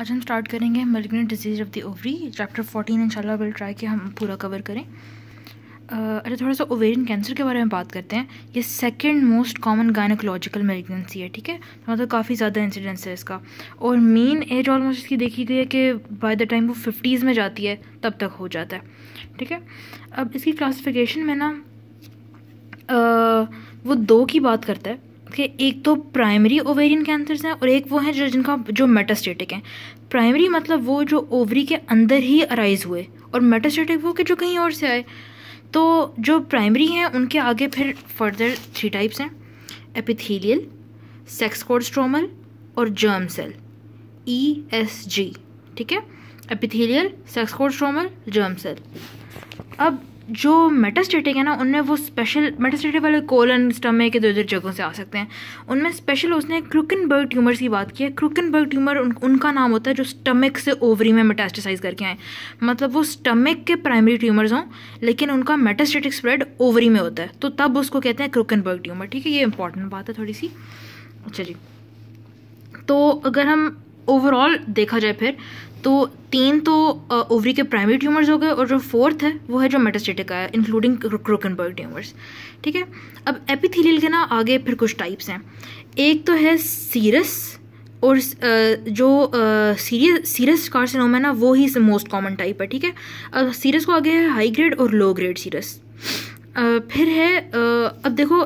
आज हम स्टार्ट करेंगे malignant disease of the ovary chapter fourteen इंशाल्लाह विल ट्राई कि हम पूरा कवर करें। अरे थोड़ा सा ओवेरियन कैंसर के बारे में बात करते हैं। ये second most common gynaecological malignancy है, ठीक है? तो मतलब काफ़ी ज़्यादा इंसिडेंस है इसका। और मेन एज ऑलमोस्ट इसकी देखी गई है कि बाय द टाइम वो फिफ्टीज़ में जाती है, तब तक हो जाता है, ठीक है? अब इसकी क्लासिफिकेशन में ना वो दो की बात करता है। कि एक तो प्राइमरी ओवेरियन कैंसर्स हैं और एक वो हैं जो जिनका जो मेटास्टेटिक हैं। प्राइमरी मतलब वो जो ओवरी के अंदर ही अराइज हुए और मेटास्टेटिक वो कि जो कहीं और से आए। तो जो प्राइमरी हैं, उनके आगे फिर फर्दर थ्री टाइप्स हैं। एपिथेलियल सेक्स कोड स्ट्रोमल और germ cell E S G ठीक है? Epithelial sex stromal germ cell अब जो मेटास्टेटिक है ना उनमें वो स्पेशल मेटास्टेटिक वाले कोलन स्टमक इधर उधर जगहों से आ सकते हैं। उनमें स्पेशल उसने क्रुकनबर्ग ट्यूमर्स की बात की है। क्रुकनबर्ग ट्यूमर उन, उनका नाम होता है जो स्टमक से ओवरी में मेटास्टेसाइज करके आए। मतलब वो स्टमक के प्राइमरी ट्यूमर्स हों लेकिन उनका मेटास्टेटिक स्प्रेड ओवरी में होता है। तो तब उसको कहते हैं क्रुकनबर्ग ट्यूमर ठीक है ये इंपॉर्टेंट बात है थोड़ी सी अच्छा जी तो अगर हम ओवरऑल देखा जाए फिर तो तीन तो ओवरी के प्राइमरी ट्यूमर्स हो गए और जो फोर्थ है, वो है जो मेटास्टेटिक है इंक्लूडिंग क्रोकनबर्ग ट्यूमर्स ठीक है? अब एपिथेलियल के ना आगे फिर कुछ टाइप्स हैं। एक तो है सीरस और जो सीरियस सीरस कार्सिनोमा है ना, वो ही मोस्ट कॉमन टाइप है, ठीक है? अब सीरस को आगे है हाई ग्रेड और लो ग्रेड सीरस फिर है अब देखो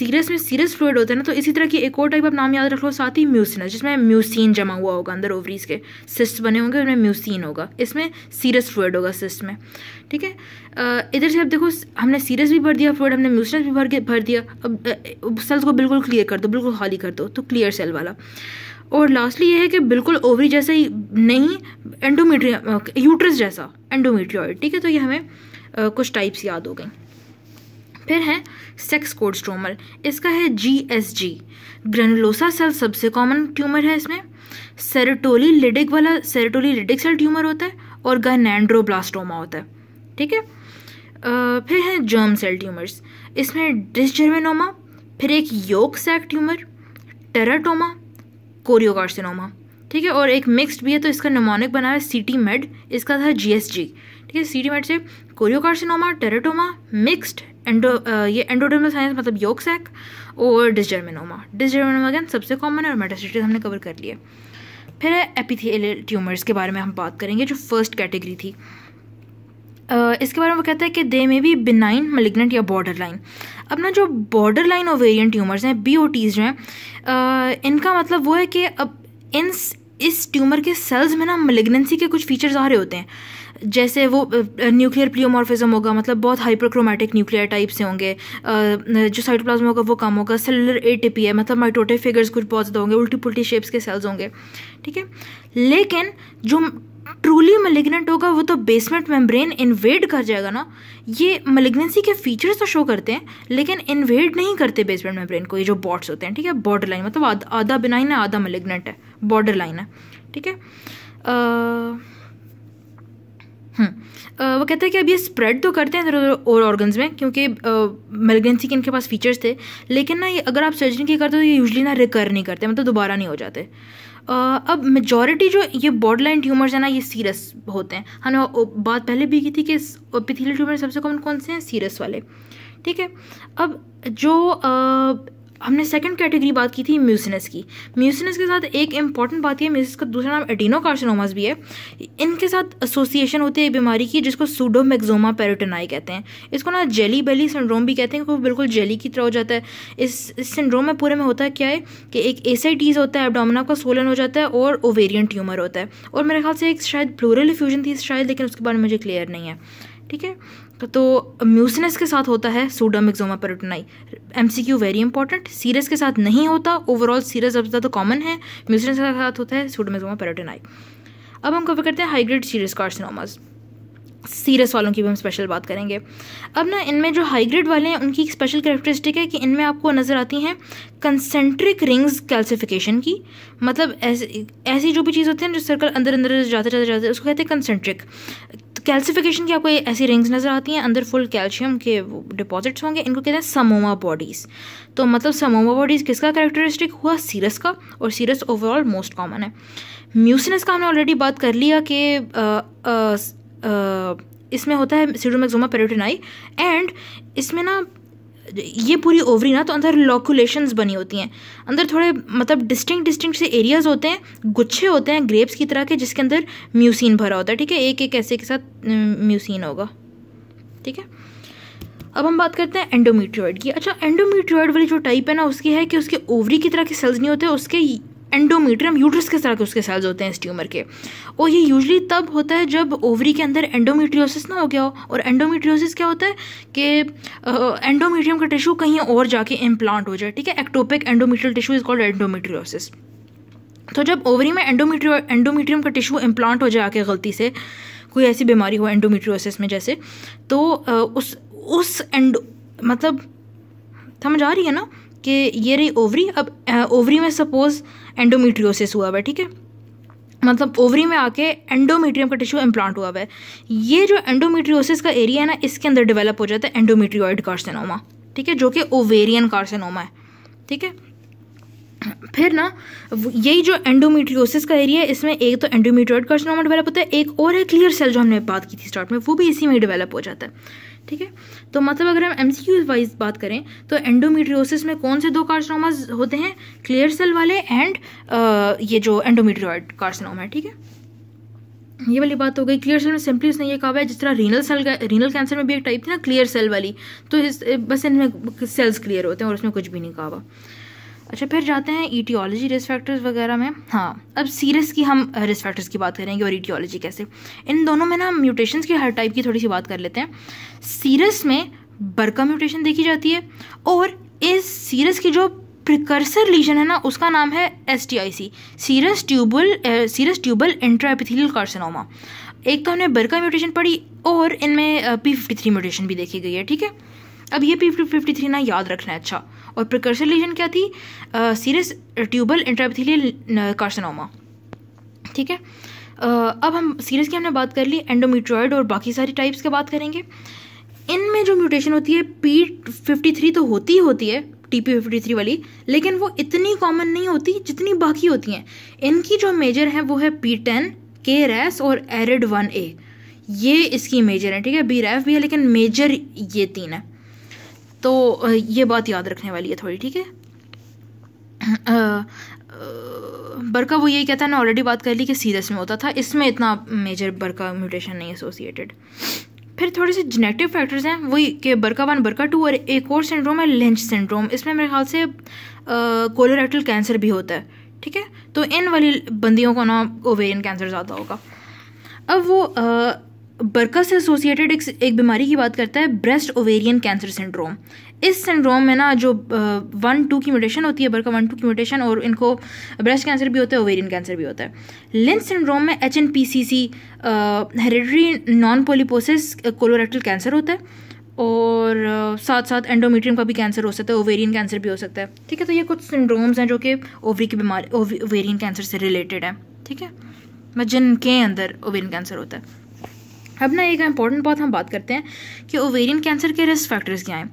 सीरियस में सीरियस फ्लूड होता है ना तो इसी तरह की एक और टाइप आप नाम याद रख लो, साथ ही म्यूसिनस जिसमें म्यूसिन जमा हुआ होगा अंदर ओवरीज के। सिस्ट बने होंगे, उनमें म्यूसिन होगा। इसमें सीरियस फ्लूड होगा सिस्ट में। ठीक है? इधर से अब देखो, हमने सीरियस भी भर दिया फ्लूड हमने म्यूसिनस भी भर भर दिया। अब सेल्स को बिल्कुल क्लियर कर दो, बिल्कुल खाली कर दो तो क्लियर सेल वाला। और लास्टली ये है कि बिल्कुल ओवरी जैसा ही नहीं एंडोमीट्रिया यूट्रस जैसा एंडोमीट्रियोइड ठीक है? तो ये हमें कुछ टाइप्स याद हो गई। फिर है सेक्स कोड स्ट्रोमल इसका है G S G granulosa cell सबसे कॉमन ट्यूमर है इसमें। सेरेटोली लिडिक वाला सेरेटोली लिडिक सेल ट्यूमर होता है और गैनैंड्रोब्लास्टोमा होता है। ठीक है? फिर है जर्म सेल ट्यूमर्स इसमें डिसजर्मेनोमा फिर एक yolk sac tumour teratoma choriocarcinoma ठीक है? और एक मिक्स्ड भी है तो इसका नमोनिक बना है सी टी मेड इसका था जी एस जी ठीक है? सी टी मेड से कोरियोकार्सिनोमा टेराटोमा मिक्स्ड एंडो ये एंडोडर्मल साइंस मतलब योग सैक और डिसजर्मिनोमा डिसजर्मिनोमा अगेन सबसे कॉमन और मेटास्टेटिस हमने कवर कर लिया। फिर है एपिथेलियल ट्यूमर्स के बारे में हम बात करेंगे जो फ़र्स्ट कैटेगरी थी। uh, इसके बारे में वो कहता है कि दे में भी बिनाइन मलिग्नेंट या बॉर्डर लाइन अपना जो बॉर्डर लाइन ओवेरियन ट्यूमर्स हैं बी जो हैं uh, इनका मतलब वो है कि अब इन इस ट्यूमर के सेल्स में ना मलिग्नेंसी के कुछ फीचर्स आ रहे होते हैं। जैसे वो न्यूक्लियर प्लियोमॉर्फिज्म होगा मतलब बहुत हाइपरक्रोमैटिक न्यूक्लियर टाइप से होंगे। जो साइटोप्लाज्म होगा वो कम होगा सेलुलर एटीपी है मतलब माइटोटे फिगर्स कुछ बहुत ज़्यादा होंगे उल्टी पुल्टी शेप्स के सेल्स होंगे, ठीक है? लेकिन जो ट्रूली मलिग्नेंट होगा, वो तो बेसमेंट मेम्ब्रेन इन्वेड कर जाएगा ना। ये मलिग्नेंसी के फीचर्स तो शो करते हैं, लेकिन इन्वेड नहीं करते बेसमेंट मेम्ब्रेन को, ये जो बॉट्स होते हैं, ठीक है? बॉर्डर लाइन मतलब आधा बिनाइन है, आधा मलिग्नेंट है बॉर्डर लाइन है, ठीक है? हम्म। वो कहते हैं कि अब ये स्प्रेड तो करते हैं इधर और ऑर्गन्स में, क्योंकि मेलगेंसी के इनके पास फीचर्स थे, लेकिन ना ये अगर आप सर्जरी की करते हो तो ये यूजली ना रिकर नहीं करते मतलब दोबारा नहीं हो जाते। अब मेजॉरिटी जो ये बॉर्डर लाइन ट्यूमर्स हैं ना, ये सीरस होते हैं। हमने बात पहले भी की थी कि पिथीलियल ट्यूमर सबसे कॉमन कौन से हैं? सीरस वाले। ठीक है? अब जो हमने सेकंड कैटेगरी बात की थी म्यूसिनस की। म्यूसिनस के साथ एक इंपॉर्टेंट बात है म्यूसिनस का दूसरा नाम एडिनोकार्सिनोमास भी है। इनके साथ एसोसिएशन होती है बीमारी की, जिसको सूडोमेक्जोमा पेरोटेनाई कहते हैं। इसको ना जेली बेली सिंड्रोम भी कहते हैं, क्योंकि बिल्कुल जेली की तरह हो जाता है। इस इस सिंड्रोम में पूरे में होता है क्या है कि एक एसाइटीज़ होता है एबडोमिना का सोलन हो जाता है और ओवेरियन ट्यूमर होता है। और मेरे ख्याल से एक शायद प्लूरल फ्यूजन थी शायद, लेकिन उसके बारे में मुझे क्लियर नहीं है। ठीक है? तो म्यूसिनस के साथ होता है pseudomyxoma peritonei M C Q very important serous के साथ नहीं होता. ओवरऑल सीरस सबसे ज़्यादा कॉमन है. म्यूसिनस के साथ होता है सोडामिक्सोमा पेरोटोनाई अब हम कवर करते हैं हाईग्रेड सीरस कार्सिनोमास सीरियस वालों की भी हम स्पेशल बात करेंगे. अब ना इनमें जो हाई ग्रेड वाले हैं, उनकी एक स्पेशल कैरेक्टरिस्टिक है कि इनमें आपको नज़र आती हैं कंसेंट्रिक रिंग्स कैल्सिफिकेशन की. मतलब ऐसी ऐसी जो भी चीज़ होती है जो सर्कल अंदर अंदर जाते जाते जाते उसको कहते हैं कंसेंट्रिक कैल्सिफिकेशन की आपको ऐसी रिंग्स नज़र आती हैं, अंदर फुल कैल्शियम के डिपॉजिट्स होंगे, इनको कहते हैं समोमा बॉडीज़ तो मतलब समोमा बॉडीज़ किसका कैरेक्टरिस्टिक हुआ? सीरस का, और सीरस ओवरऑल मोस्ट कॉमन है. म्यूसिनस का हमने ऑलरेडी बात कर लिया कि इसमें होता है सीडोमेक्सोमा पेरोटिनाई एंड इसमें ना ये पूरी ओवरी ना तो अंदर लोकुलेशंस बनी होती हैं। अंदर थोड़े मतलब डिस्टिंक्ट डिस्टिंक्ट से एरियाज़ होते हैं, गुच्छे होते हैं ग्रेप्स की तरह के, जिसके अंदर म्यूसिन भरा होता है, ठीक है? एक एक ऐसे के साथ म्यूसिन होगा, ठीक है? अब हम बात करते हैं एंडोमीट्रियोइड की। अच्छा एंडोमीट्रियोइड वाली जो टाइप है ना, उसकी है कि उसके ओवरी की तरह के सेल्स नहीं होते, उसके एंडोमीट्रियम यूट्रस के तरह के उसके सेल्स होते हैं इस ट्यूमर के? और ये यूजली तब होता है जब ओवरी के अंदर एंडोमीट्रियोसिस ना हो गया हो। और एंडोमीट्रियोसिस क्या होता है कि एंडोमीट्रियम का टिश्यू कहीं और जाके इम्प्लांट हो जाए, ठीक है? Ectopic endometrial tissue is called endometriosis तो जब ओवरी में एंडोमीट्रियो एंडोमीट्रियम का टिश्यू इम्प्लांट हो जाए आके गलती से, कोई ऐसी बीमारी हो एंडोमीट्रियोसिस में जैसे तो उस उस एंडो मतलब समझ आ रही है ना? कि ये रही ओवरी अब ओवरी में सपोज़ एंडोमीट्रियोसिस हुआ हुआ है ठीक है? मतलब ओवरी में आके एंडोमीट्रियम का टिश्यू इम्प्लांट हुआ हुआ। है ये जो एंडोमीट्रियोसिस का एरिया है ना, इसके अंदर डेवलप हो जाता है एंडोमीट्रियोइड कार्सिनोमा ठीक है? जो कि ओवेरियन कार्सिनोमा है, ठीक है? फिर ना, यही जो एंडोमीट्रियोसिस का एरिया है, इसमें एक तो एंडोमीट्रियोइड कार्सिनोमा डेवलप होता है, एक और है क्लियर सेल जो हमने बात की थी स्टार्ट में, वो भी इसी में डेवलप हो जाता है। ठीक है? तो मतलब अगर हम एमसीक्यू वाइज बात करें तो एंडोमीट्रियोसिस में कौन से दो कार्सिनोमास होते हैं? क्लियर सेल वाले एंड ये जो एंडोमीट्रियोइड कार्सिनोमा है, ठीक है? ये वाली बात हो गई। क्लियर सेल में सिंपली उसने ये कहा है, जिस तरह रीनल सेल रीनल कैंसर में भी एक टाइप थी ना क्लियर सेल वाली। तो इस, बस इनमें सेल्स क्लियर होते हैं और उसमें कुछ भी नहीं कहा अच्छा फिर जाते हैं ईटियोलॉजी रिस्क फैक्टर्स वगैरह में। हाँ अब सीरस की हम रिस्क फैक्टर्स की बात करेंगे और ईटियोलॉजी कैसे। इन दोनों में ना म्यूटेशंस की हर टाइप की थोड़ी सी बात कर लेते हैं। सीरस में बर्का म्यूटेशन देखी जाती है और इस सीरस की जो प्रिकर्सर लीजन है ना, उसका नाम है S T I C serous tubal serous tubal intraepithelial carcinoma एक तो हमने बर्का म्यूटेशन पढ़ी और इनमें पी फिफ्टी थ्री म्यूटेशन भी देखी गई है, ठीक है? अब ये पी फिफ्टी थ्री ना याद रखना है अच्छा। और प्रिकर्सर लीजन क्या थी? सीरियस ट्यूबल इंट्रापिथिलियल कार्सिनोमा ठीक है? uh, अब हम सीरियस की हमने बात कर ली एंडोमीट्रॉयड और बाकी सारी टाइप्स की बात करेंगे। इनमें जो म्यूटेशन होती है पी फिफ्टी थ्री तो होती ही होती है टी पी फिफ्टी थ्री वाली लेकिन वो इतनी कॉमन नहीं होती जितनी बाकी होती हैं। इनकी जो मेजर है वो है पी टेन के रैस और एरिड वन ए ये इसकी मेजर है ठीक है? बी रैफ भी है लेकिन मेजर ये तीन है। तो ये बात याद रखने वाली है थोड़ी ठीक है? बरका वो यही कहता है ना ऑलरेडी बात कर ली कि सीरस में होता था इसमें इतना मेजर बरका म्यूटेशन नहीं एसोसिएटेड फिर थोड़े से जेनेटिव फैक्टर्स हैं वही कि बरका वन बरका टू और एक और सिंड्रोम है लेंच सिंड्रोम इसमें मेरे ख्याल से कोलोरेक्टल कैंसर भी होता है ठीक है? तो इन वाली बंदियों को ना ओवेरियन कैंसर ज़्यादा होगा। अब वो आ, बरका से एसोसिएटेड एक, एक बीमारी की बात करता है ब्रेस्ट ओवेरियन कैंसर सिंड्रोम इस सिंड्रोम में ना जो वन टू की म्यूटेशन होती है बरका वन टू की म्यूटेशन और इनको ब्रेस्ट कैंसर भी होता है ओवेरियन कैंसर भी होता है। लिंस सिंड्रोम में H N P C C hereditary non polyposis colorectal cancer होता है और साथ साथ एंडोमीट्रियम का भी कैंसर हो सकता है ओवेरियन कैंसर भी हो सकता है। ठीक है तो ये कुछ सिंड्रोम्स हैं जो कि ओवरी की बीमारी ओवेरियन कैंसर से रिलेटेड है। ठीक है? मैं जिनके अंदर ओवेरियन कैंसर होता है। अब ना एक इंपॉर्टेंट बात हम बात करते हैं कि ओवेरियन कैंसर के रिस्क फैक्टर्स क्या हैं।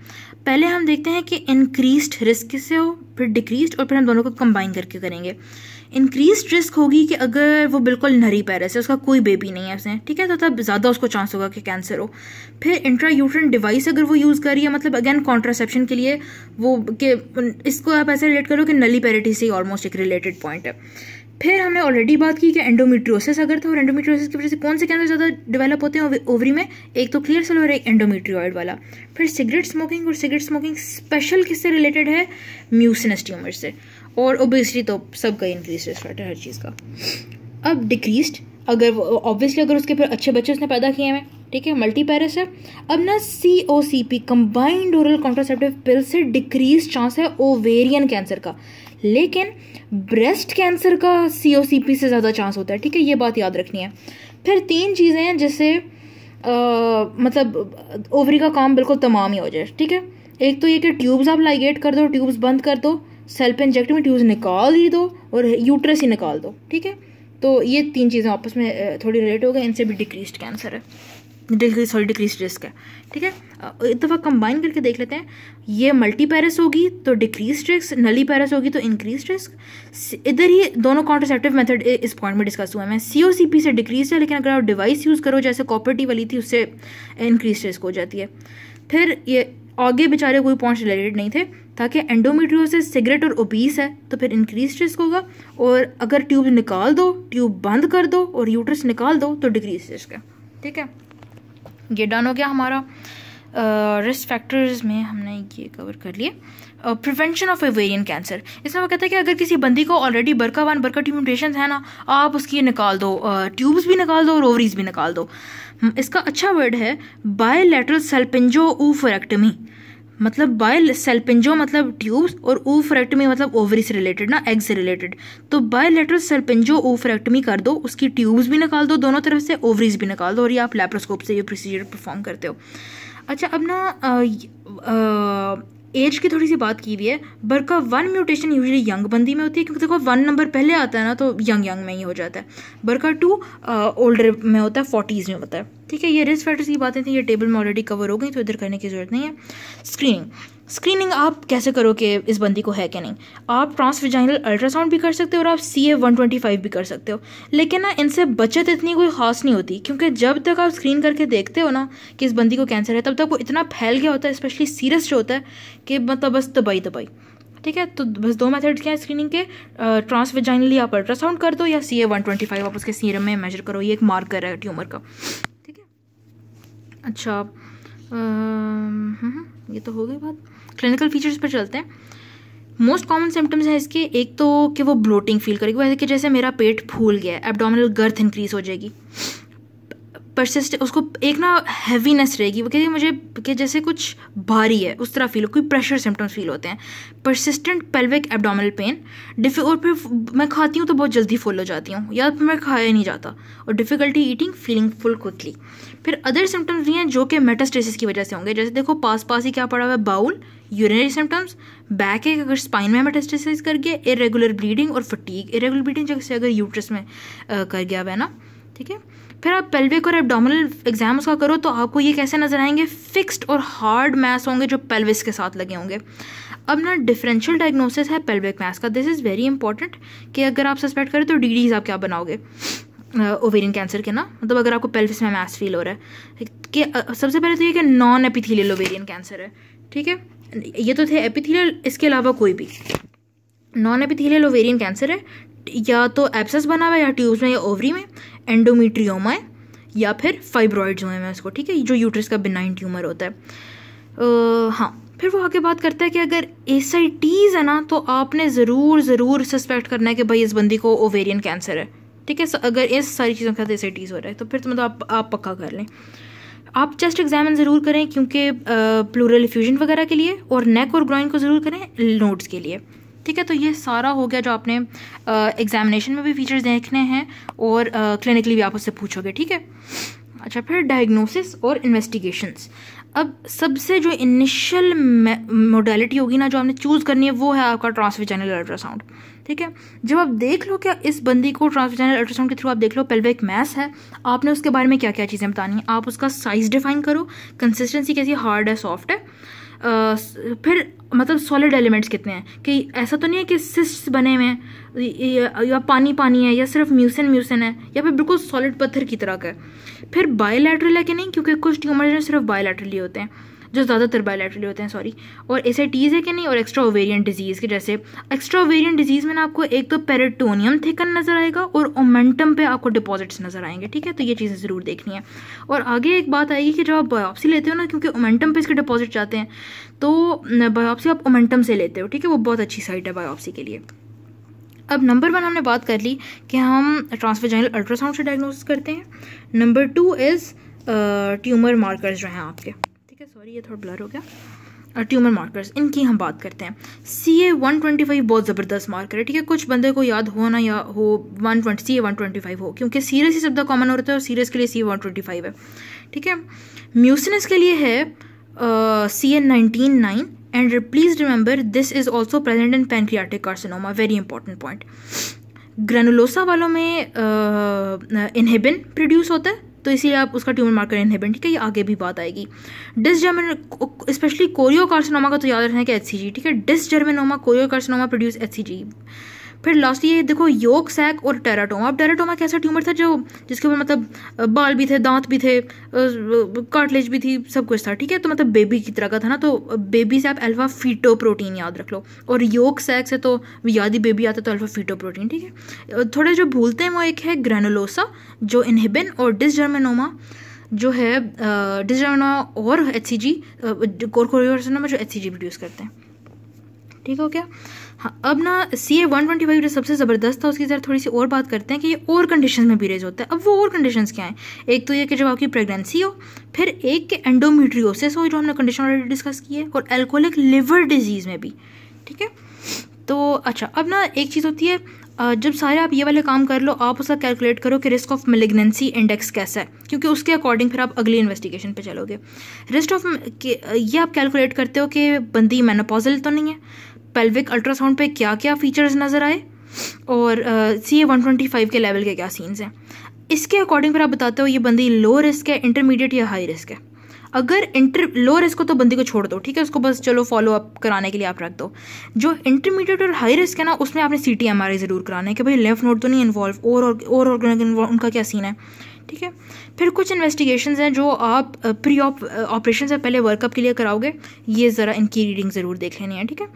पहले हम देखते हैं कि इंक्रीज रिस्क किससे हो फिर डिक्रीज और फिर हम दोनों को कंबाइन करके करेंगे। इंक्रीज रिस्क होगी कि अगर वो बिल्कुल नरी पैरस है उसका कोई बेबी नहीं है उसने, ठीक है? तो तब ज़्यादा उसको चांस होगा कि कैंसर हो। फिर इंट्रा यूट्रन डिवाइस अगर वो यूज़ कर रही है मतलब अगेन कॉन्ट्रासेप्शन के लिए वो, कि, इसको आप ऐसे रिलेट करो कि नली पैरिटी से ऑलमोस्ट एक रिलेटेड पॉइंट है। फिर हमने ऑलरेडी बात की कि एंडोमीट्रियोसिस अगर था और एंडोमीट्रियोसिस की वजह से कौन से कैंसर ज़्यादा डेवलप होते हैं ओवरी में? एक तो क्लियर सेल और एक एंडोमीट्रियोइड वाला। फिर सिगरेट स्मोकिंग और सिगरेट स्मोकिंग स्पेशल किससे रिलेटेड है? म्यूसिनस ट्यूमर से। और ओबेसिटी तो सबका इंक्रीज रिस्क है हर चीज़ का। अब डिक्रीज अगर ऑब्वियसली अगर उसके फिर अच्छे बच्चे उसने पैदा किए हैं, ठीक है मल्टी पैरस है। अब ना C O C P combined oral contraceptive pill से डिक्रीज चांस है ओवेरियन कैंसर का। लेकिन ब्रेस्ट कैंसर का सी ओ सी ज़्यादा चांस होता है, ठीक है? ये बात याद रखनी है। फिर तीन चीज़ें हैं जिससे मतलब ओवरी का काम बिल्कुल तमाम ही हो जाए, ठीक है? एक तो ये कि ट्यूब्स आप लाइगेट कर दो ट्यूब्स बंद कर दो सेल्फ इंजेक्ट में ट्यूब्स निकाल ही दो और यूट्रस ही निकाल दो, ठीक है? तो ये तीन चीज़ें आपस में थोड़ी रिलेट हो गई, इनसे भी डिक्रीज कैंसर है। डिक्रीज सॉरी डिक्रीज रिस्क है, ठीक है? एक दफ़ा कंबाइन करके देख लेते हैं। ये मल्टी पैरस होगी तो डिक्रीज रिस्क नली पैरस होगी तो इंक्रीज रिस्क इधर ही दोनों कॉन्ट्रोसेप्टिव मेथड इस पॉइंट में डिस्कस हुआ है। सी ओ सी पी से डिक्रीज है, लेकिन अगर आप डिवाइस यूज़ करो, जैसे कॉपर्टी वाली थी, उससे इंक्रीज रिस्क हो जाती है। फिर ये आगे बेचारे कोई पॉइंट्स रिलेटेड नहीं थे, ताकि एंडोमीट्रियोसिस सिगरेट और ओबीस है तो फिर इंक्रीज रिस्क होगा। और अगर ट्यूब निकाल दो ट्यूब बंद कर दो, और यूट्रस निकाल दो तो डिक्रीज रिस्क है, ठीक है? ये डन हो गया हमारा। रिस्क फैक्टर्स में हमने ये कवर कर लिए। प्रिवेंशन ऑफ़ एवेरियन कैंसर इसमें वो कहता है कि अगर किसी बंदी को ऑलरेडी बरका वन बरका ट्यूब म्यूटेशन है ना आप उसकी निकाल दो ट्यूब्स uh, भी निकाल दो और ओवरीज भी निकाल दो। इसका अच्छा वर्ड है बायोलेटरल सेल्पेंजो ऊफरेक्टमी मतलब बाय सेल्पिंजो मतलब ट्यूब्स और ऊफरेक्टमी मतलब ओवरी से रिलेटेड ना एग से रिलेटेड तो बायोलेटरल सेल्पिंजो ऊफरेक्टमी कर दो, उसकी ट्यूब्स भी निकाल दो, दोनों तरफ़ से ओवरीज भी निकाल दो और ये आप लेप्रोस्कोप से ये प्रोसीजर परफॉर्म करते हो। अच्छा अब ना एज की थोड़ी सी बात की हुई है बरका वन म्यूटेशन यूजली यंग बंदी में होती है, क्योंकि देखो वन नंबर पहले आता है ना तो यंग यंग में ही हो जाता है। बरका टू ओल्डर में होता है फोर्टीज़ में होता है। ठीक है, ये रिस्क फैक्टर्स की बातें थी, ये टेबल में ऑलरेडी कवर हो गई तो इधर करने की ज़रूरत नहीं है। स्क्रीनिंग स्क्रीनिंग आप कैसे करो कि इस बंदी को है कि नहीं? आप ट्रांसविजाइनल अल्ट्रासाउंड भी कर सकते हो और आप C A one twenty five भी कर सकते हो। लेकिन ना इनसे बचत इतनी कोई ख़ास नहीं होती क्योंकि जब तक आप स्क्रीन करके देखते हो ना कि इस बंदी को कैंसर है तब तक वो इतना फैल गया होता है स्पेशली सीरियस जो होता है कि मतलब बस दबाई दबाई। ठीक है? तो बस दो मेथड्स क्या है स्क्रीनिंग के? ट्रांसविजाइनली आप अल्ट्रासाउंड कर दो या C A one twenty five आप उसके सीरम में मेजर करो ये एक मार्कर है ट्यूमर का। ठीक है? अच्छा हम्म, हम्म, ये तो हो गई बात। क्लिनिकल फीचर्स पर चलते हैं। मोस्ट कॉमन सिम्टम्स हैं इसके। एक तो कि वो ब्लोटिंग फील करेगी, वैसे कि जैसे मेरा पेट फूल गया है एबडोमिनल गर्थ इंक्रीज हो जाएगी। परसिस्ट उसको एक ना हैवीनेस रहेगी, वो कहती मुझे कि जैसे कुछ भारी है, उस तरह फील हो कोई प्रेशर सिम्टम्स फील होते हैं। परसिस्टेंट पेल्विक एबडोमिनल पेन डिफि और फिर मैं खाती हूँ तो बहुत जल्दी फुल हो जाती हूँ, या फिर मैं खाया नहीं जाता। और difficulty eating feeling full quickly फिर अदर सिम्टम्स भी हैं जो कि मेटास्टेसिस की वजह से होंगे। जैसे देखो पास पास ही क्या पड़ा हुआ है? बाउल यूरिनरी सिम्टम्स बैक एक अगर स्पाइन में मेटास्टेसिस कर गया इरेगुलर ब्लीडिंग और फटीक इरेगुलर ब्लीडिंग जैसे अगर यूट्रस में आ, कर गया हुआ है ना? ठीक है? फिर आप पेल्विक और एबडोमिनल एग्ज़ाम उसका करो तो आपको ये कैसे नज़र आएँगे? फिक्स्ड और हार्ड मैस होंगे जो पेल्विस के साथ लगे होंगे। अब ना डिफरेंशियल डायग्नोसिस है पेल्विक मैस का। दिस इज़ वेरी इंपॉर्टेंट कि अगर आप सस्पेक्ट करें तो डिग्रीज आप क्या बनाओगे। ओवेरियन कैंसर के ना मतलब अगर आपको पेल्विस में मैस फील हो रहा है, कि सबसे पहले तो ये कि नॉन एपिथीलियल ओवेरियन कैंसर है, ठीक है? ये तो थे एपिथीलियल इसके अलावा कोई भी। नॉन एपिथीलियल ओवेरियन कैंसर है, या तो एप्सस बना हुआ है, या ट्यूब्स में, या ओवरी में एंडोमीट्रियोमा है, या फिर फाइब्रॉइड्स हुए हैं उसको, ठीक है? जो यूट्रस का बिनाइन ट्यूमर होता है। हाँ फिर वो आगे बात करता है कि अगर एस है ना तो आपने ज़रूर ज़रूर सस्पेक्ट करना है कि भाई इस बंदी को ओवेरियन कैंसर है। ठीक है अगर इस सारी चीज़ों के साथ एस हो रहा है तो फिर तो मतलब आप, आप पक्का कर लें। आप चेस्ट एग्जामिन ज़रूर करें क्योंकि प्लूरल इफ्यूजन वगैरह के लिए और नेक और ग्रॉइन को ज़रूर करें नोट्स के लिए। ठीक है तो ये सारा हो गया जो आपने एग्जामिनेशन में भी फीचर्स देखने हैं और क्लिनिकली भी आप उससे पूछोगे ठीक है? अच्छा फिर डायग्नोसिस और इन्वेस्टिगेशंस अब सबसे जो इनिशियल मोडेलिटी होगी ना जो आपने चूज़ करनी है वो है आपका ट्रांसविजनल अल्ट्रासाउंड ठीक है? जब आप देख लो क्या इस बंदी को ट्रांसविजनल अल्ट्रासाउंड के थ्रू आप देख लो पेल्विक मैस है, आपने उसके बारे में क्या क्या चीज़ें बतानी है? आप उसका साइज़ डिफाइन करो कंसिस्टेंसी कैसी हार्ड है सॉफ्ट है। फिर मतलब सॉलिड एलिमेंट्स कितने हैं? कि ऐसा तो नहीं है कि सिस्ट बने हुए हैं, या पानी पानी है, या सिर्फ़ म्यूसिन म्यूसिन है, या फिर बिल्कुल सॉलिड पत्थर की तरह का है। फिर बायोलैटरल है कि नहीं? क्योंकि कुछ ट्यूमर जो सिर्फ़ बायोलैटरली होते हैं। जो ज़्यादातर बायोलेटरली होते हैं सॉरी और एस है कि नहीं? और एक्स्ट्रा ओवेरियन डिज़ीज़ के जैसे एक्स्ट्रा ओवेरियन डिज़ीज़ में ना आपको एक तो पेरेटोनियम थिकन नज़र आएगा और ओमेंटम पे आपको डिपॉजिट्स नज़र आएँगे, ठीक है? तो ये चीज़ें ज़रूर देखनी है। और आगे एक बात आएगी कि जब आप बायोप्सी लेते हो ना, क्योंकि ओमेंटम पे इसके डिपॉजिट जाते हैं तो बायोप्सी आप ओमेंटम से लेते हो, ठीक है? वो बहुत अच्छी साइट है बायोप्सी के लिए। अब नंबर वन हमने बात कर ली कि हम ट्रांसफेजाइनल अल्ट्रासाउंड से डायग्नोसिस करते हैं। Number two is tumour markers जो हैं आपके। सॉरी ये थोड़ा ब्लर हो गया। और ट्यूमर मार्कर्स इनकी हम बात करते हैं। C A one twenty five बहुत ज़बरदस्त मार्कर है, ठीक है? कुछ बंदे को याद हो ना या हो one twenty C A one twenty five हो, क्योंकि सीरियस ही शब्द कॉमन होता है और सीरियस के लिए C A one twenty five है, ठीक है? म्यूसिनस के लिए है C A nineteen nine and please remember this is also present in pancreatic carcinoma very important point granulosa वालों में इनहिबिन प्रोड्यूस होता है तो इसीलिए आप उसका ट्यूमर मार्कर इनहिबिन ठीक है, ये आगे भी बात आएगी। डिसजर्मिन स्पेशली कोरियो कार्सिनोमा का तो याद रखना है कि एचसीजी ठीक है? Dysgerminoma chorio carcinoma produce HCG फिर लास्टली ये देखो योग सैक और टेराटोमा अब टेराटोमा कैसा ट्यूमर था जो, जिसके ऊपर मतलब बाल भी थे, दांत भी थे कार्टलेज भी थी, सब कुछ था, ठीक है? तो मतलब बेबी की तरह का था ना तो बेबी से आप अल्फ़ा फीटो प्रोटीन याद रख लो। और योग सैक से तो याद ही बेबी आता तो अल्फ़ा फीटो प्रोटीन ठीक है? थोड़े जो भूलते हैं वो एक है ग्रेनुलोसा जो इनहिबिन और डिसजर्मेनोमा जो है डिसजर्मेनोमा और एच सी जी कोरकोरियोसनोमा जो एच सी जी प्रोड्यूस करते हैं। ठीक हो गया? हाँ अब ना C A one twenty five जो सबसे ज़बरदस्त था, उसकी ज़रा थोड़ी सी और बात करते हैं कि ये और कंडीशन में भी रेज होता है। अब वो और कंडीशन क्या हैं? एक तो ये कि जब आपकी प्रेगनेंसी हो, फिर एक के एंडोमीट्रियोसिस हो, जो हमने कंडीशन ऑलरेडी डिस्कस की है, और एल्कोहलिक लिवर डिज़ीज़ में भी, ठीक है? तो अच्छा अब ना एक चीज़ होती है जब सारे आप ये वाले काम कर लो, आप उसका कैलकुलेट करो कि रिस्क ऑफ़ मिलिग्नेंसी इंडेक्स कैसा है, क्योंकि उसके अकॉर्डिंग फिर आप अगली इन्वेस्टिगेशन पे चलोगे। रिस्क ऑफ़ ये आप कैलकुलेट करते हो कि बंदी मैनोपॉजल तो नहीं है पेल्विक अल्ट्रासाउंड पे क्या क्या फीचर्स नज़र आए? और C A one twenty five के लेवल के क्या सीन्स हैं? इसके अकॉर्डिंग फिर आप बताते हो ये बंदी लो रिस्क है इंटरमीडिएट या हाई रिस्क है। अगर इंटर लो रिस्क हो तो बंदी को छोड़ दो, ठीक है? उसको बस चलो फॉलो अप कराने के लिए आप रख दो। जो इंटरमीडिएट और हाई रिस्क है ना, उसमें आपने C T M R I ज़रूर कराना है कि भाई लेफ़्ट नोट तो नहीं इन्वॉल्व और और उनका क्या सीन है? ठीक है? फिर कुछ इन्वेस्टिगेशन हैं जो आप प्री ऑप ऑपरेशन से पहले वर्कअप के लिए कराओगे, ये ज़रा इनकी रीडिंग ज़रूर देख लेनी है, ठीक है?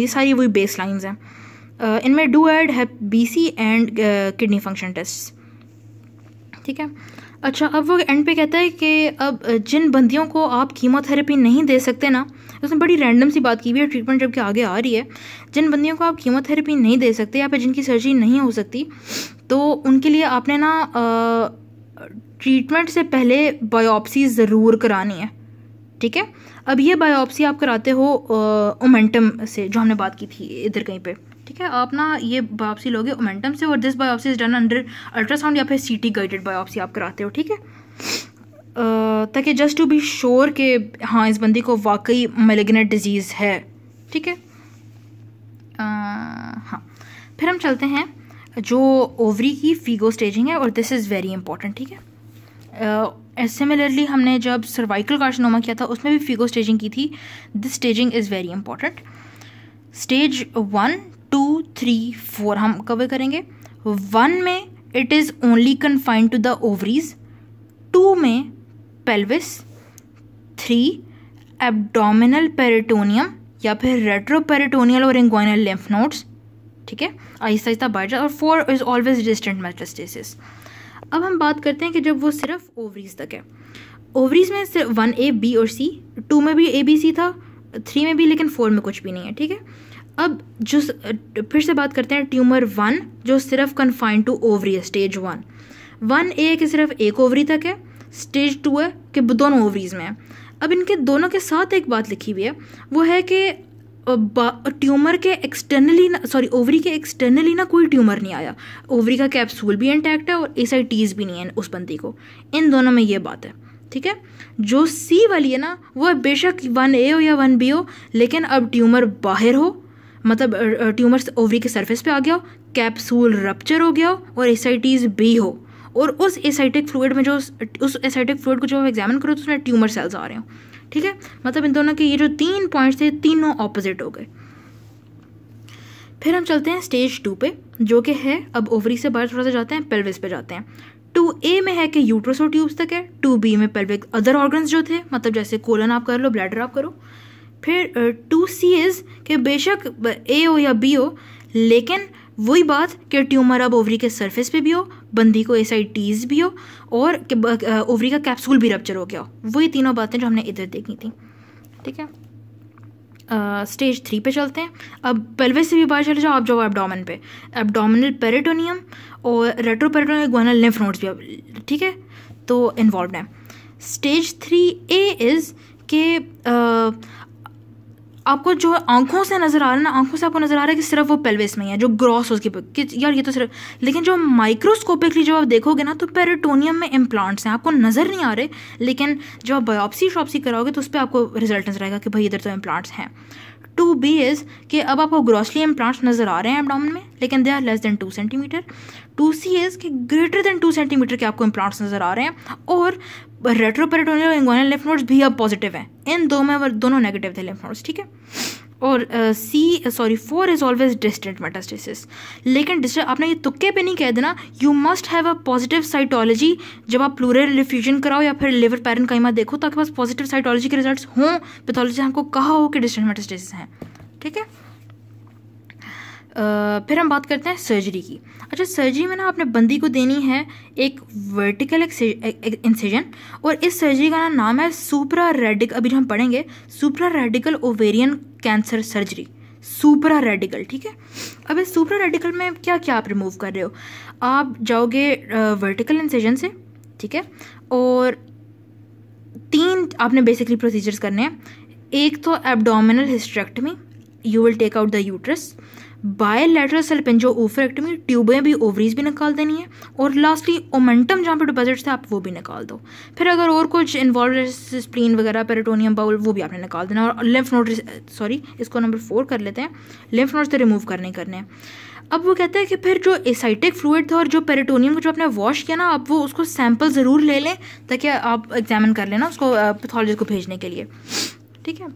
ये सारी वही बेस लाइन्स हैं इनमें डू एड है B C and kidney function test ठीक है? अच्छा अब वो एंड पे कहता है कि अब जिन बंदियों को आप कीमोथेरेपी नहीं दे सकते ना, उसने बड़ी रैंडम सी बात की हुई है ट्रीटमेंट जबकि आगे आ रही है। जिन बंदियों को आप कीमोथेरेपी नहीं दे सकते या फिर जिनकी सर्जरी नहीं हो सकती तो उनके लिए आपने ना ट्रीटमेंट से पहले बायोप्सी ज़रूर करानी है, ठीक है? अब ये बायोप्सी आप कराते हो ओमेंटम से, जो हमने बात की थी इधर कहीं पे, ठीक है? आप ना ये बायोप्सी लोगे ओमेंटम से और this biopsy is done under ultrasound या फिर सीटी गाइडेड बायोप्सी आप कराते हो, ठीक है? ताकि जस्ट टू बी श्योर कि हाँ इस बंदी को वाकई मेलेगनेट डिज़ीज़ है, ठीक है? हाँ। फिर हम चलते हैं जो ओवरी की फीगो स्टेजिंग है और दिस इज़ वेरी इंपॉर्टेंट ठीक है? सिमिलरली uh, हमने जब सर्वाइकल कार्सिनोमा किया था उसमें भी फीगो स्टेजिंग की थी। This staging is very important stage one two three four हम कवर करेंगे। वन में it is only confined to the ovaries two में पेल्विस थ्री एब्डोमिनल पेरिटोनियम या फिर रेट्रोपेरिटोनियल और इंग्वाइनल लिम्फ नोड्स ठीक है? आहिस्ता आहिस्ता बढ़ जाए और four is always distant metastasis अब हम बात करते हैं कि जब वो सिर्फ़ ओवरीज तक है। ओवरीज में सिर्फ़ वन ए बी और सी टू में भी ए बी सी था थ्री में भी, लेकिन फोर में कुछ भी नहीं है, ठीक है? अब जो फिर से बात करते हैं ट्यूमर वन जो सिर्फ़ कन्फाइंड टू ओवरी है स्टेज वन वन ए के सिर्फ़ एक ओवरी तक है स्टेज टू है कि दोनों ओवरीज में है। अब इनके दोनों के साथ एक बात लिखी हुई है, वो है कि ट्यूमर के एक्सटर्नली ना सॉरी ओवरी के एक्सटर्नली ना कोई ट्यूमर नहीं आया। ओवरी का कैप्सूल भी इंटैक्ट है और एसाइटीज भी नहीं है उस बंदी को। इन दोनों में ये बात है, ठीक है? जो सी वाली है ना, वो बेशक वन ए हो या वन बी हो, लेकिन अब ट्यूमर बाहर हो मतलब ट्यूमर ओवरी के सरफेस पे आ गया हो कैप्सूल रप्चर हो गया हो और एसाइटीज बी हो। और उस एसाइटिक फ्लूड में जो, उस एसाइटिक फ्लूड को जो एग्जामिन करो तो उसमें ट्यूमर सेल्स आ रहे हो। ठीक है? मतलब इन दोनों के ये जो तीन पॉइंट्स थे, तीनों ऑपोजिट हो गए। फिर हम चलते हैं स्टेज टू पे, जो कि है, अब ओवरी से बाहर थोड़ा सा जाते हैं पेल्विस पे जाते हैं। टू ए में है कि यूट्रोसो ट्यूब्स तक है टू बी में पेल्विक अदर ऑर्गन्स जो थे मतलब जैसे कोलन आप कर लो ब्लैडर आप करो। फिर टू सी इज़ कि बेशक ए हो या बी हो, लेकिन वही बात कि ट्यूमर अब ओवरी के सरफेस पे भी हो बंदी को एस भी हो और ओवरी का कैप्सूल भी रप्चर हो गया हो। वही तीनों बातें जो हमने इधर देखी थी। ठीक है? स्टेज थ्री पे चलते हैं। अब पेल्विस से भी बाहर चले जाओ, आप जाओ एबडोमिन पे। एबडोमिनल पेरेटोनियम और रेट्रोपेरिटोनियल ग्वानल लिम्फ नोड्स भी ठीक है? तो इन्वॉल्व है। स्टेज थ्री ए इज़ के आपको जो आँखों से नज़र आ रहा है ना, आँखों से आपको नज़र आ रहा है कि सिर्फ़ वो पेल्विस में है जो ग्रॉस उसकी कि यार ये तो सिर्फ़, लेकिन जो माइक्रोस्कोपिकली जब आप देखोगे ना तो पेरिटोनियम में इम्प्लांट्स हैं, आपको नज़र नहीं आ रहे, लेकिन जब आप बायोप्सी शॉप्सी कराओगे तो उस पर आपको रिज़ल्ट नज़र आएगा कि भाई इधर तो इम्प्लांट्स हैं। टू बी इज़ कि अब आपको ग्रॉसली इम्प्लांट्स नज़र आ रहे हैं एबडामन में, लेकिन they are less than two centimetre two C is कि ग्रेटर देन टू सेंटीमीटर के आपको इम्प्लांट्स नज़र आ रहे हैं, और रेट्रोपेरिटोनियल इंगोनल लिम्फ नोड्स भी अब पॉजिटिव हैं। इन दो में दोनों नेगेटिव थे लिम्फ नोड्स ठीक है? और C sorry four is always distant metastasis लेकिन आपने ये तुक्के पे नहीं कह देना you must have a positive cytology जब आप प्लूरल रिफ्यूजन कराओ या फिर लिवर पैरन का इमा देखो तो आपके पास पॉजिटिव साइटोलॉजी के रिजल्ट्स हों। पैथोलॉजी हमको कहा हो कि डिस्टेंट मेटास्टेसिस हैं, ठीक है? फिर हम बात करते हैं सर्जरी की। अच्छा सर्जरी में ना आपने बंदी को देनी है एक वर्टिकल इंसिजन और इस सर्जरी का ना नाम है सुपरा रेडिक अभी जो हम पढ़ेंगे supra radical ovarian cancer surgery supra radical ठीक है? अब इस सुपरा रेडिकल में क्या क्या आप रिमूव कर रहे हो? आप जाओगे वर्टिकल इंसिजन से, ठीक है? और तीन आपने बेसिकली प्रोसीजर्स करने हैं। एक तो abdominal hysterectomy you will take out the uterus bilateral salpingo oophorectomy ट्यूबें भी ओवरीज भी निकाल देनी है और लास्टली ओमेंटम जहाँ पे डिपॉजिट थे, आप वो भी निकाल दो। फिर अगर और कुछ इन्वॉल्व स्प्लीन वगैरह पेरिटोनियम बाउल वो भी आपने निकाल देना और लिम्फ नोट सॉरी इसको नंबर फोर कर लेते हैं। लिम्फ नोट तो रिमूव करने करने हैं। अब वो कहते हैं कि फिर जो एसाइटिक फ्लूड था और जो पेरिटोनियम को जो आपने वॉश किया ना, आप वो उसको सैंपल ज़रूर ले लें ताकि आप एग्जामिन कर लेना उसको पैथोलॉजिस्ट को भेजने के लिए। ठीक है?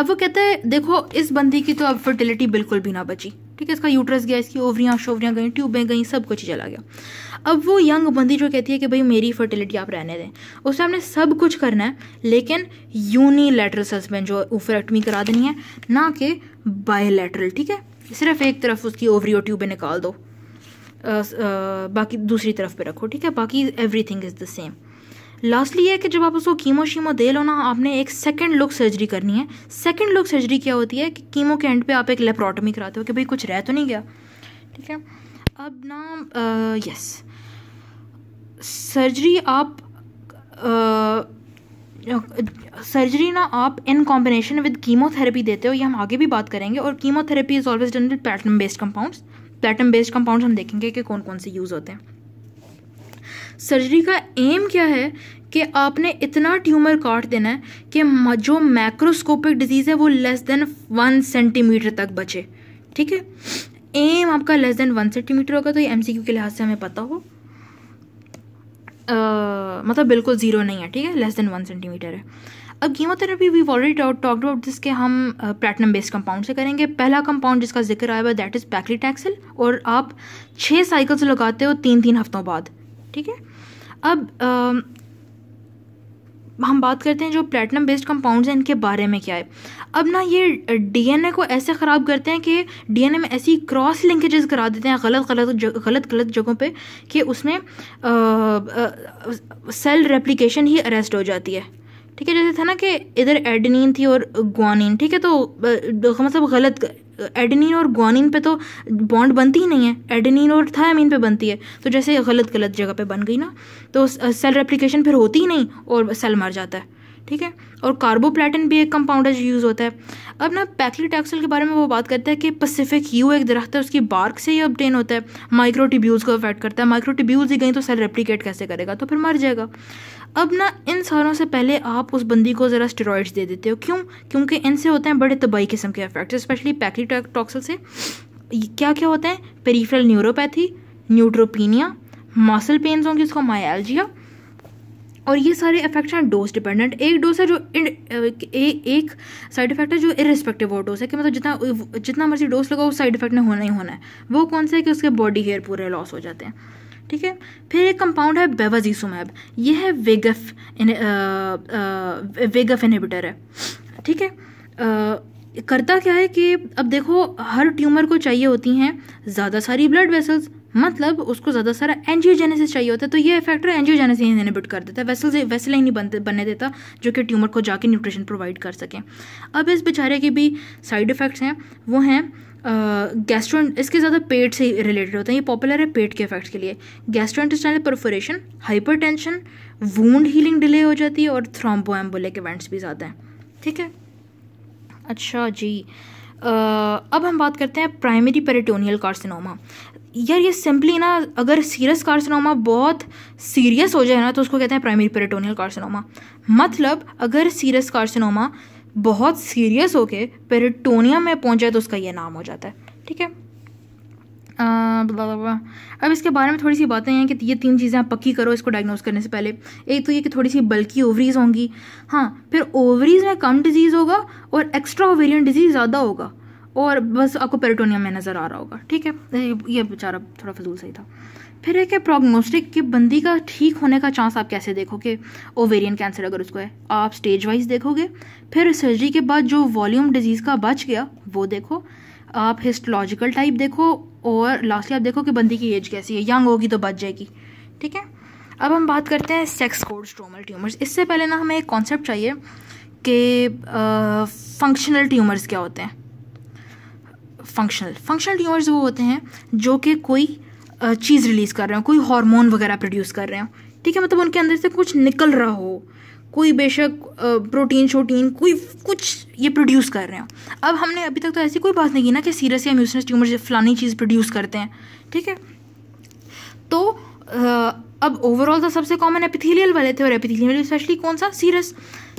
अब वो कहते हैं देखो इस बंदी की तो अब फर्टिलिटी बिल्कुल भी ना बची। ठीक है इसका यूट्रस गया इसकी ओवरियाँ शोवरियाँ गई ट्यूबें गई सब कुछ चला गया। अब वो यंग बंदी जो कहती है कि भाई मेरी फर्टिलिटी आप रहने दें। उससे हमने सब कुछ करना है लेकिन यूनिलेटरल सस्पेंड जो ओफरेक्टमी करा देनी है ना कि बायोलेटरल ठीक है? सिर्फ़ एक तरफ़ उसकी ओवरी और ट्यूबें निकाल दो। आ, आ, बाकी दूसरी तरफ़ पे रखो ठीक है? बाकी everything is the same lastly ये है कि जब आप उसको कीमो शीमो दे लो ना आपने एक सेकंड लुक सर्जरी करनी है। सेकंड लुक सर्जरी क्या होती है कि कीमो के एंड पे आप एक लेप्रोटमी कराते हो कि भाई कुछ रह तो नहीं गया। ठीक है? अब ना यस सर्जरी आप आ, सर्जरी ना आप इन कॉम्बिनेशन विद कीमोथेरेपी देते हो ये हम आगे भी बात करेंगे। और chemotherapy is always done with platinum based compounds platinum based compounds हम देखेंगे कि कौन कौन से यूज़ होते हैं। सर्जरी का एम क्या है कि आपने इतना ट्यूमर काट देना है कि जो मैक्रोस्कोपिक डिज़ीज़ है वो लेस देन वन सेंटीमीटर तक बचे। ठीक है? एम आपका लेस देन वन सेंटीमीटर होगा तो ये एमसीक्यू के लिहाज से हमें पता हो। आ, मतलब बिल्कुल ज़ीरो नहीं है ठीक है? लेस देन वन सेंटीमीटर है। अब chemotherapy we already talk about this के हम प्लेटिनम बेस्ड कंपाउंड से करेंगे। पहला कंपाउंड जिसका ज़िक्र आया हुआ दैट इज़ पैक्लीटैक्सिल और आप छः साइकिल्स लगाते हो तीन तीन हफ्तों बाद। ठीक है? अब आ, हम बात करते हैं जो प्लेटिनम बेस्ड कंपाउंड्स हैं इनके बारे में क्या है। अब ना ये डीएनए को ऐसे ख़राब करते हैं कि डीएनए में ऐसी क्रॉस लिंकेजेस करा देते हैं गलत गलत जग, गलत गलत जगहों पे कि उसमें आ, आ, सेल रेप्लिकेशन ही अरेस्ट हो जाती है। ठीक है, जैसे था ना कि इधर एडनिन थी और ग्वानिन ठीक है तो मतलब गलत एडनिन और ग्वानिन पे तो बॉन्ड बनती ही नहीं है। एडनिन और थायमिन पे बनती है। तो जैसे गलत गलत जगह पे बन गई ना तो सेल रेप्लिकेशन फिर होती ही नहीं और सेल मर जाता है। ठीक है? और कार्बोप्लेटिन भी एक कंपाउंड है जो यूज़ होता है। अब ना पैक्लीटैक्सल के बारे में वो बात करता है कि पैसिफिक यू एक दरख्त है, उसकी बार्क से ही ऑब्टेन होता है। माइक्रोटिब्यूल्स को अफेक्ट करता है। माइक्रोटिब्यूल्स ही गई तो सेल रेप्लिकेट कैसे करेगा? तो फिर मर जाएगा। अब ना इन सारों से पहले आप उस बंदी को ज़रा स्टेरॉइड्स दे देते हो। क्यों? क्योंकि इनसे होते हैं बड़े तबाही किस्म के इफ़ेक्ट स्पेशली पैक्लीटॉक्सल से। क्या क्या होते हैं? Peripheral neuropathy neutropenia muscle pains होंगे, इसको मायालजिया और ये सारे इफेक्ट्स हैं डोज डिपेंडेंट एक डोज है जो ए, एक साइड इफ़ेक्ट है जो इरिस्पेक्टिव वो डोज है कि मतलब जितना जितना मर्ज़ी डोज लगाओ उस साइड इफ़ेक्ट ने होना ही होना है। वो कौन सा है कि उसके बॉडी हेयर पूरे लॉस हो जाते हैं। ठीक है? फिर एक कंपाउंड है बेवाजीसुमैब ये है वेगफ इन वेगफ इनहिबिटर है। ठीक है? करता क्या है कि अब देखो, हर ट्यूमर को चाहिए होती हैं ज़्यादा सारी ब्लड वेसल्स मतलब उसको ज़्यादा सारा एंजियोजेनेसिस चाहिए होता है। तो ये फैक्टर एंजियोजेनेसिस इनहिबिट कर देता है। वेसल वेसल नहीं बनते बनने देता, जो कि ट्यूमर को जाके न्यूट्रिशन प्रोवाइड कर सकें। अब इस बेचारे के भी साइड इफ़ेक्ट्स हैं। वो हैं गैस्ट्रो इसके ज़्यादा पेट से रिलेटेड होते हैं। ये पॉपुलर है पेट के इफेक्ट्स के लिए। Gastrointestinal perforation hypertension wound healing delay हो जाती है और थ्रोम्बो एम्बोलिक इवेंट्स भी ज़्यादा हैं। ठीक है? अच्छा जी। आ, अब हम बात करते हैं प्राइमरी पेरिटोनियल कार्सिनोमा यार ये सिंपली ना अगर सीरियस कार्सिनोमा बहुत सीरियस हो जाए ना तो उसको कहते हैं प्राइमरी पेरिटोनियल कार्सिनोमा मतलब अगर सीरियस कार्सिनोमा बहुत सीरियस होके पेरिटोनियम में पहुँच जाए तो उसका ये नाम हो जाता है। ठीक है? अब इसके बारे में थोड़ी सी बातें हैं कि ये तीन चीज़ें आप पक्की करो इसको डायग्नोस करने से पहले। एक तो ये कि थोड़ी सी बल्कि ओवरीज होंगी। हाँ फिर ओवरीज में कम डिज़ीज़ होगा और एक्स्ट्रा ओवेरियन डिज़ीज़ ज़्यादा होगा। और बस आपको पेरिटोनियम में नज़र आ रहा होगा, ठीक है? ये बेचारा थोड़ा फजूल सही था। फिर एक है प्रोग्नोस्टिक कि बंदी का ठीक होने का चांस आप कैसे देखोगे? ओवेरियन कैंसर अगर उसको है, आप स्टेज वाइज देखोगे। फिर सर्जरी के बाद जो वॉल्यूम डिज़ीज़ का बच गया, वो देखो। आप हिस्टोलॉजिकल टाइप देखो और लास्टली आप देखो कि बंदी की एज कैसी है। यंग होगी तो बच जाएगी। ठीक है? अब हम बात करते हैं सेक्स कोड स्ट्रोमल ट्यूमर्स इससे पहले ना हमें एक कॉन्सेप्ट चाहिए कि फंक्शनल ट्यूमर्स क्या होते हैं? फंक्शनल फंक्शनल ट्यूमर्स वो होते हैं जो कि कोई चीज़ रिलीज़ कर रहे हो, कोई हार्मोन वगैरह प्रोड्यूस कर रहे हो। ठीक है? मतलब उनके अंदर से कुछ निकल रहा हो। कोई बेशक प्रोटीन शोटीन, कोई कुछ ये प्रोड्यूस कर रहे हो। अब हमने अभी तक तो ऐसी कोई बात नहीं की ना कि सीरस या म्यूसनस ट्यूमर फलानी चीज़ प्रोड्यूस करते हैं, ठीक है? तो अब ओवरऑल तो सबसे कॉमन एपिथीलियल वाले थे और एपिथीलियल स्पेशली कौन सा? सीरस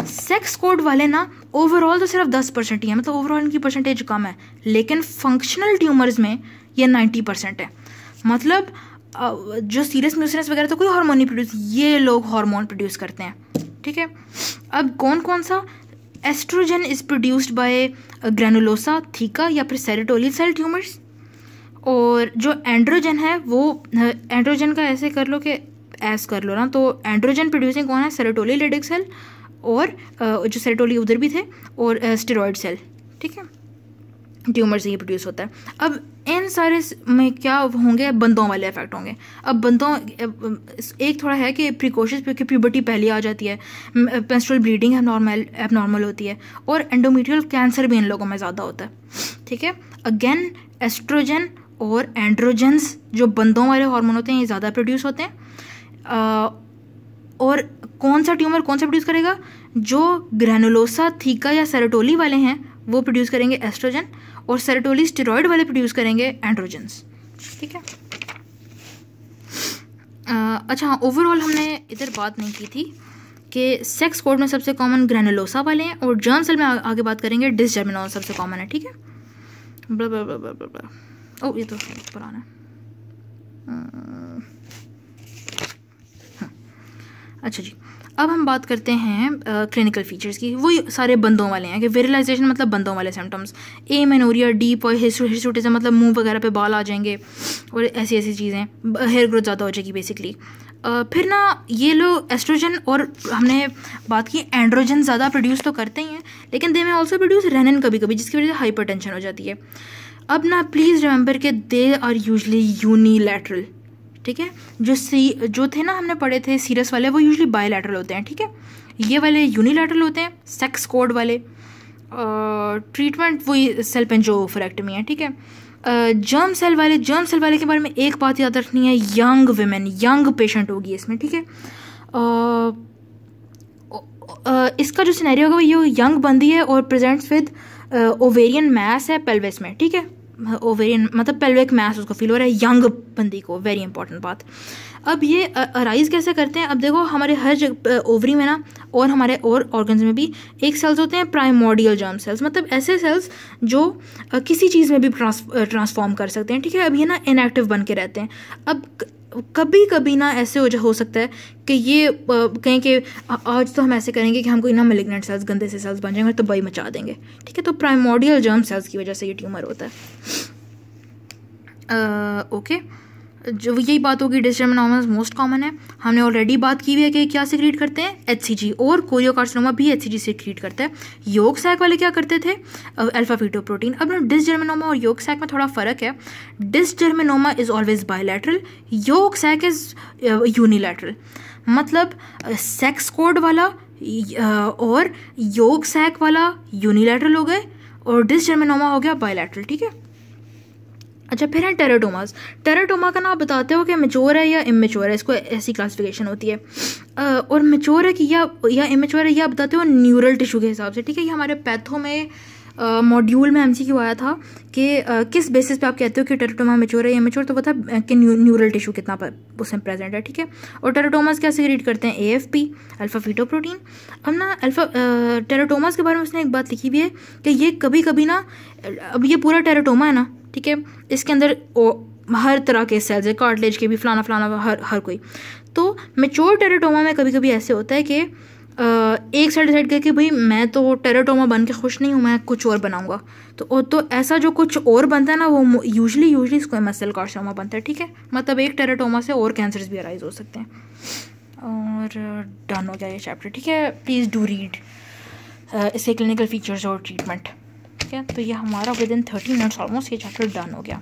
सेक्स कोड वाले ना ओवरऑल तो सिर्फ़ दस परसेंट ही है मतलब ओवरऑल इनकी परसेंटेज कम है, लेकिन फंक्शनल ट्यूमर्स में ये नाइन्टी परसेंट है। मतलब जो सीरियस म्यूसिनस वगैरह तो कोई हार्मोन नहीं प्रोड्यूस ये लोग हार्मोन प्रोड्यूस करते हैं। ठीक है? अब कौन कौन सा oestrogen is produced by granulosa theca या फिर सेरेटोलियल सेल ट्यूमर्स और जो एंड्रोजन है, वो एंड्रोजन का ऐसे कर लो कि ऐस कर लो ना तो एंड्रोजन प्रोड्यूसिंग कौन है? सेरेटोलियल लेडिक सेल और जो सेरेटोली उधर भी थे और स्टेरॉयड सेल ठीक है? ट्यूमर से ही प्रोड्यूस होता है। अब इन सारे में क्या होंगे? बंदों वाले इफ़ेक्ट होंगे। अब बंदों एक थोड़ा है कि प्रिकॉशंस क्योंकि प्यूबर्टी पहले आ जाती है। पेंस्ट्रल ब्लीडिंग नॉर्मल एबनॉर्मल होती है। और एंडोमीट्रियल कैंसर भी इन लोगों में ज़्यादा होता है। ठीक है? अगेन एस्ट्रोजन और एंड्रोजेंस जो बंदों वाले हार्मोन होते हैं, ये ज़्यादा प्रोड्यूस होते हैं। और कौन सा ट्यूमर कौन सा प्रोड्यूस करेगा? जो ग्रेनुलोसा थीका या सेरोटोली वाले हैं, वो प्रोड्यूस करेंगे एस्ट्रोजन और सेरेटोली स्टेरॉयड वाले प्रोड्यूस करेंगे एंड्रोजन्स ठीक है? अच्छा हाँ ओवरऑल हमने इधर बात नहीं की थी कि सेक्स कोड में सबसे कॉमन ग्रेनुलोसा वाले हैं और जर्न सेल में आ, आगे बात करेंगे डिसजर्मिनोल सबसे कॉमन है ठीक है? Blah blah blah blah blah ओ ये तो पुराना हाँ। अच्छा जी। अब हम बात करते हैं क्लिनिकल फीचर्स की। वो सारे बंदों वाले हैं, कि वेरिलाइजेशन मतलब बंदों वाले सिम्टम्स ए मेनोरिया डीप और हिस्टोटिज्म मतलब मुँह वगैरह पे बाल आ जाएँगे और ऐसी ऐसी चीज़ें। हेयर ग्रोथ ज़्यादा हो जाएगी बेसिकली फिर ना, ये लोग एस्ट्रोजन और हमने बात की एंड्रोजन ज़्यादा प्रोड्यूस तो करते ही हैं, लेकिन दे में ऑल्सो प्रोड्यूस रेनन कभी कभी जिसकी वजह से हाइपर हो जाती है। अब ना प्लीज़ रिमेंबर के दे आर यूजली यूनिलैटरल ठीक है? जो सी, जो थे ना हमने पढ़े थे सीरस वाले, वो यूजली बायोलैटरल होते हैं, ठीक है? ये वाले यूनिलैटरल होते हैं सेक्स कोड वाले ट्रीटमेंट वही सेल पेंजोफरेक्टमी है, ठीक है? जर्म सेल वाले जर्म सेल वाले के बारे में एक बात याद रखनी है यंग वेमेन यंग पेशेंट होगी इसमें, ठीक है? इसका जो सिनेरियो होगा वो ये यंग बंदी है और प्रेजेंट्स विद ओवेरियन मैस है पेल्विस में, ठीक है? ओवेरियन मतलब पेल्विक मैस उसको फील हो रहा है यंग बंदी को वेरी इंपॉर्टेंट बात। अब ये अराइज कैसे करते हैं? अब देखो, हमारे हर जगह ओवरी में ना, और हमारे और ऑर्गन्स में भी एक सेल्स होते हैं प्राइमोडियल जर्म सेल्स मतलब ऐसे सेल्स जो किसी चीज़ में भी ट्रांसफॉर्म कर सकते हैं, ठीक है? अब ये ना इनएक्टिव बन के रहते हैं। अब कभी कभी ना ऐसे हो जा हो सकता है कि ये कहें कि आज तो हम ऐसे करेंगे कि हम कोई ना मेलिग्नेंट सेल्स गंदे से सेल्स बन जाएँगे तो बई मचा देंगे ठीक है तो प्राइमोडियल जर्म सेल्स की वजह से ये ट्यूमर होता है ओके uh, okay. जो यही बात होगी डिस्टर्मिनोमस मोस्ट कॉमन है। हमने ऑलरेडी बात की हुई है कि क्या सिक्रीट करते हैं? एचसीजी और कोरियोकार्सिनोमा भी एच सिक्रीट करता है। योग सैक वाले क्या करते थे? अल्फ़ा फीटो प्रोटीन अब डिसजर्मिनोमा और योग सैक में थोड़ा फ़र्क है। Dysgerminoma is always bilateral yolk sac is unilateral मतलब सेक्स कोड वाला और योग सैक वाला यूनिलैटरल हो गए, और डिसजर्मिनोमा हो गया बायोलैटरल ठीक है? अच्छा फिर हैं टेराटोमास टेराटोमा का नाम बताते हो कि मेचोर है या इमेच्योर है? इसको ऐसी क्लासिफिकेशन होती है. और मेचोर है कि या या इमेच्योर है, या बताते हो न्यूरल टिश्यू के हिसाब से. ठीक है, ये हमारे पैथो में मॉड्यूल में एम एमसीक्यू आया था कि किस बेसिस पे आप कहते हो कि टेराटोमा मेच्योर है या मेच्योर तो पता कि न्यूरल टिश्यू कितना उसमें प्रेजेंट है, ठीक है? और टेराटोमास क्या सीक्रेट करते हैं? A F P alpha fetoprotein अब ना अल्फ़ा टेराटोमास के बारे में उसने एक बात लिखी भी है कि ये कभी कभी ना, अब ये पूरा टेराटोमा है ना ठीक है? इसके अंदर ओ, हर तरह के सेल्स है कार्टलेज के भी फलाना फलाना हर हर कोई। तो मेच्योर टेराटोमा में कभी कभी ऐसे होता है कि एक साइड डिसाइड करके भाई मैं तो टेराटोमा बन के खुश नहीं हूँ मैं कुछ और बनाऊँगा। तो तो ऐसा जो कुछ और बनता है ना वो यूजली यूजली इसको मसल कार्सिनोमा बनता है ठीक है? मतलब एक टेराटोमा से और कैंसर्स भी अराइज हो सकते हैं। और डन हो गया ये चैप्टर ठीक है? प्लीज़ डू रीड इसके क्लिनिकल फीचर्स और ट्रीटमेंट ठीक है? तो ये हमारा within thirty minutes almost ये चैप्टर डन हो गया।